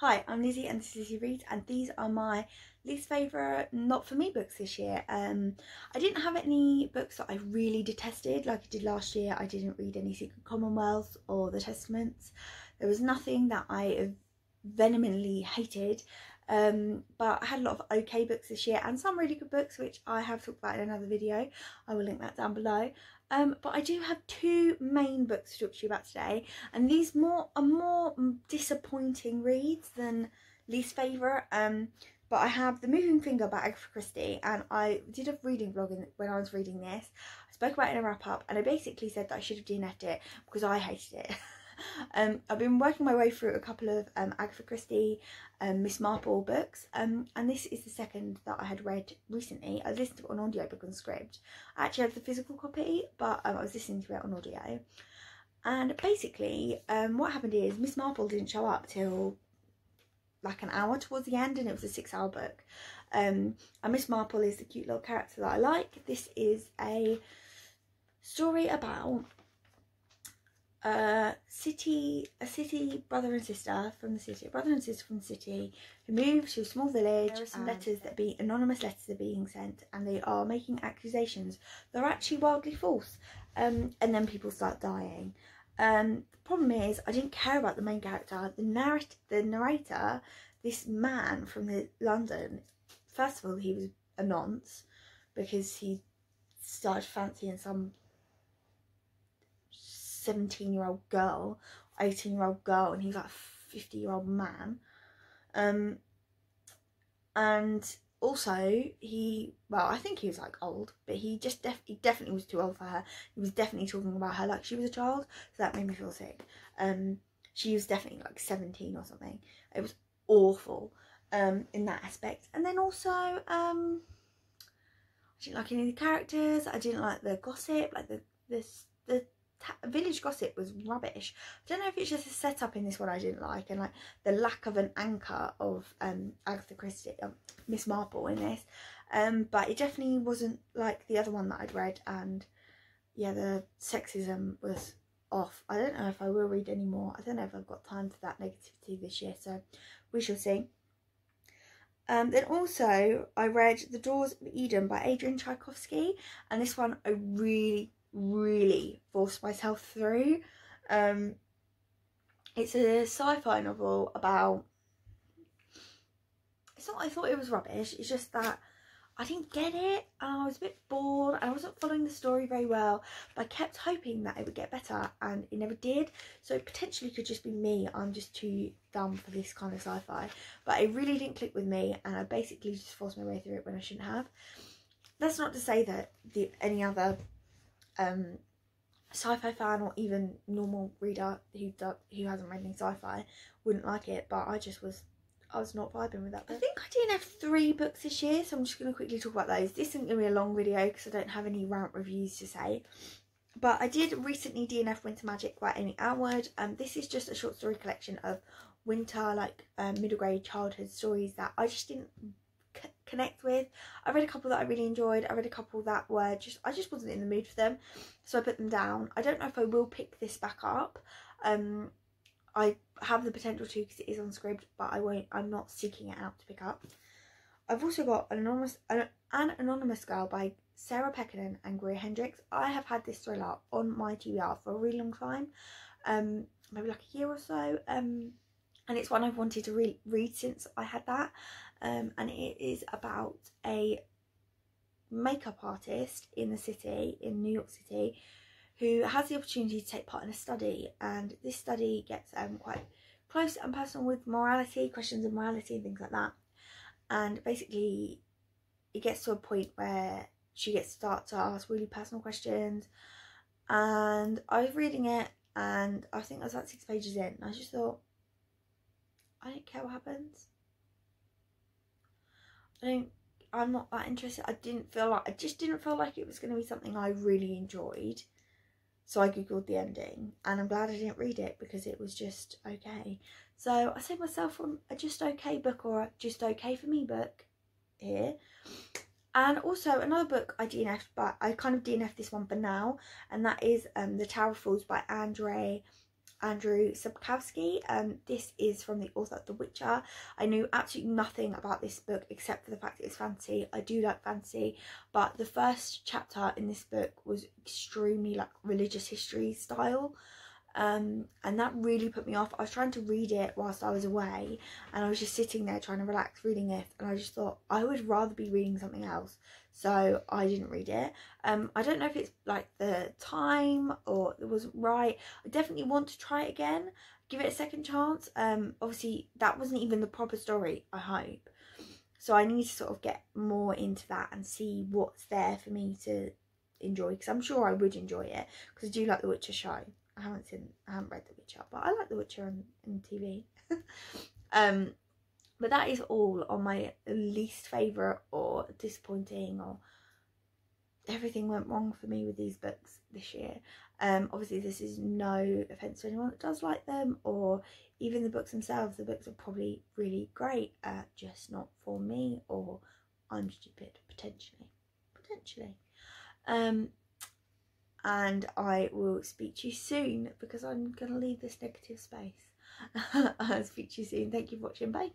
Hi, I'm Lizzie and this is Lizzie Reads and these are my least favourite not for me books this year. Um, I didn't have any books that I really detested like I did last year. I didn't read any Secret Commonwealth or The Testaments. There was nothing that I vehemently hated um, but I had a lot of okay books this year and some really good books which I have talked about in another video. I will link that down below. Um, but I do have two main books to talk to you about today and these more are more disappointing reads than least favourite. Um, but I have The Moving Finger by Agatha Christie and I did a reading vlog in, when I was reading this. I spoke about it in a wrap up and I basically said that I should have DNF'd it because I hated it. um, I've been working my way through a couple of um, Agatha Christie, um, Miss Marple books, um, and this is the second that I had read recently. I listened to it on audiobook on Scribd. I actually had the physical copy, but um, I was listening to it on audio. And basically, what happened is Miss Marple didn't show up till like an hour towards the end, and it was a six-hour book. Um, and Miss Marple is the cute little character that I like. This is a story about a city a city brother and sister from the city a brother and sister from the city who move to a small village there are some letters that be anonymous letters are being sent and they are making accusations. They're actually wildly false um, and then people start dying. Um, the problem is i didn't care about the main character. The narrator the narrator this man from the london first of all he was a nonce because he started fancying some 17 year old girl 18 year old girl and he's like 50 year old man. Um and also he well i think he was like old but he just def he definitely was too old for her. He was definitely talking about her like she was a child so that made me feel sick. Um she was definitely like 17 or something. It was awful um in that aspect. And then also um i didn't like any of the characters. I didn't like the gossip like the this village gossip was rubbish. I don't know if it's just a setup in this one i didn't like and like the lack of an anchor of um agatha christie um, miss marple in this. Um but it definitely wasn't like the other one that i'd read and yeah the sexism was off. I don't know if i will read anymore i don't know if i've got time for that negativity this year so we shall see. Um, then also I read The Doors of Eden by Adrian Tchaikovsky and this one I really really forced myself through. Um, it's a sci-fi novel about. It's not. I thought it was rubbish. It's just that I didn't get it, and I was a bit bored. and I wasn't following the story very well, but I kept hoping that it would get better, and it never did. So potentially could just be me. I'm just too dumb for this kind of sci-fi, but it really didn't click with me, and I basically just forced my way through it when I shouldn't have. That's not to say that the any other um, sci-fi fan or even normal reader who do, who hasn't read any sci-fi wouldn't like it but I just was I was not vibing with that book. I think I did have three books this year so I'm just going to quickly talk about those. This isn't going to be a long video because I don't have any rant reviews to say but I did recently DNF Winter Magic by Amy and um, this is just a short story collection of winter like um, middle grade childhood stories that I just didn't connect with. I read a couple that I really enjoyed. I read a couple that were just, I just wasn't in the mood for them. So I put them down. I don't know if I will pick this back up. Um, I have the potential to because it is on but I won't, I'm not seeking it out to pick up. I've also got an anonymous, an, an anonymous girl by Sarah Pekkanen and Greer Hendricks. I have had this thriller on my TBR for a really long time, um, maybe like a year or so. Um, and it's one I've wanted to re read since I had that um, and it is about a makeup artist in the city, in New York City, who has the opportunity to take part in a study. And this study gets um, quite close and personal with morality, questions of morality and things like that. And basically it gets to a point where she gets to start to ask really personal questions. And I was reading it and I think I was like six pages in and I just thought I don't care what happens I don't I'm not that interested. I didn't feel like I just didn't feel like it was going to be something I really enjoyed. So I googled the ending and I'm glad I didn't read it because it was just okay. So I saved myself from a just okay book or a just okay for me book here. And also another book I DNF'd, but I kind of DNF'd this one for now, and that is um, The Tower Falls by Andre Andrew Sapkowski. Um, this is from the author of The Witcher. I knew absolutely nothing about this book except for the fact that it's fantasy. I do like fantasy, but the first chapter in this book was extremely like religious history style. Um, and that really put me off. I was trying to read it whilst I was away, and I was just sitting there trying to relax reading it, and I just thought I would rather be reading something else so I didn't read it. Um, I don't know if it's like the time or it wasn't right. I definitely want to try it again, give it a second chance. Um, obviously that wasn't even the proper story. I hope. So I need to sort of get more into that and see what's there for me to enjoy because I'm sure I would enjoy it because I do like the Witcher show. I haven't seen, I haven't read the Witcher, but I like the Witcher on, on TV. um, but that is all on my least favourite or disappointing or everything went wrong for me with these books this year. Um, obviously this is no offence to anyone that does like them or even the books themselves. The books are probably really great, uh, just not for me or I'm stupid, potentially. Potentially. Um, and I will speak to you soon because I'm going to leave this negative space. I'll speak to you soon. Thank you for watching. Bye.